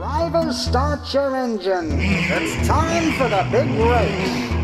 Drivers, start your engines. It's time for the big race.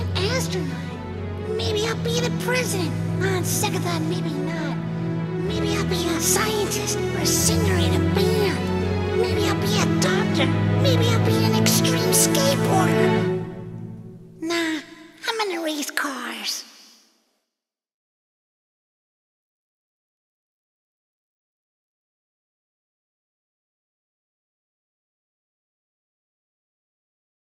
an astronaut. Maybe I'll be the president. On second thought, maybe not. Maybe I'll be a scientist or a singer in a band. Maybe I'll be a doctor. Maybe I'll be an extreme skateboarder.